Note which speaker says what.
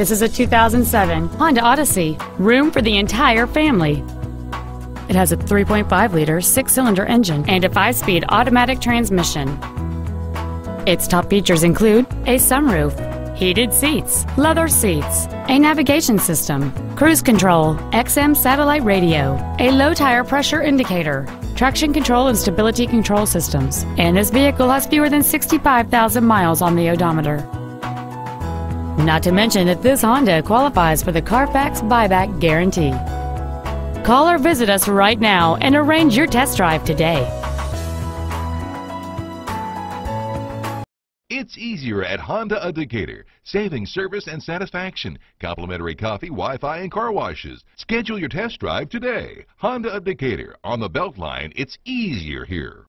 Speaker 1: This is a 2007 Honda Odyssey. Room for the entire family. It has a 3.5-liter six-cylinder engine and a five-speed automatic transmission. Its top features include a sunroof, heated seats, leather seats, a navigation system, cruise control, XM satellite radio, a low tire pressure indicator, traction control and stability control systems, and this vehicle has fewer than 65,000 miles on the odometer. Not to mention that this Honda qualifies for the Carfax buyback guarantee. Call or visit us right now and arrange your test drive today.
Speaker 2: It's easier at Honda of Decatur. Saving service and satisfaction. Complimentary coffee, Wi-Fi, and car washes. Schedule your test drive today. Honda of Decatur. On the Beltline, it's easier here.